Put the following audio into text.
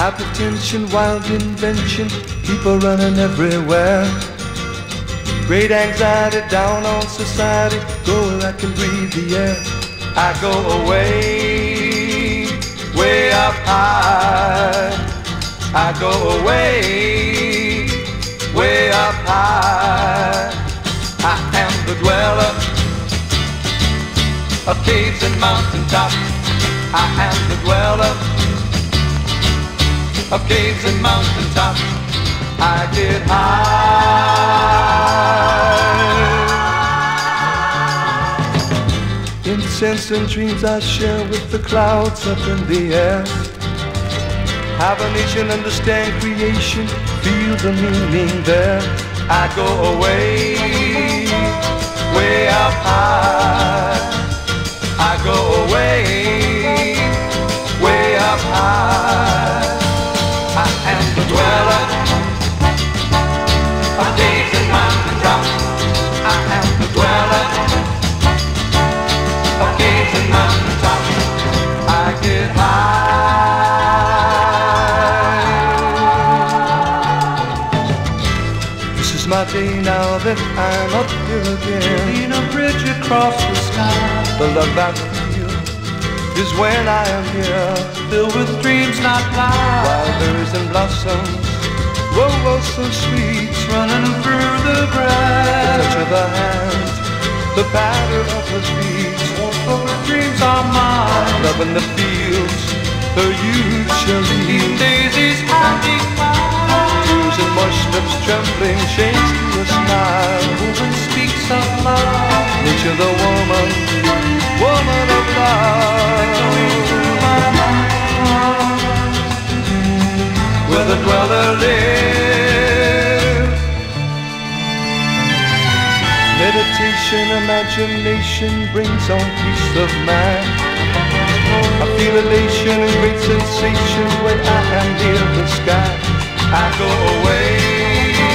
Hypertension, wild invention, people running everywhere. Great anxiety down on society, go where I can breathe the air. I go away, way up high. I go away, way up high. I am the dweller of caves and mountaintops. I am the dweller of caves and mountaintops. I get high. Incense and dreams I share with the clouds up in the air. Hibernation, understand creation, feel the meaning there. I go away, way up high. Day now that I'm up here again. Lean a bridge across the sky. The love I feel is when I am here. Filled with dreams not lies. Wild berries and blossoms, whoa, whoa, so sweet. Running through the grass. The touch of the hand, the patter of her feet. For the dreams are mine. Love in the fields, her youth shall lead. Trembling, shakes to a smile. Woman speaks of love. Nature the woman, woman of love. Where the dweller lives. Meditation, imagination brings on peace of mind. I feel elation and great sensation when I am near the sky. I go away.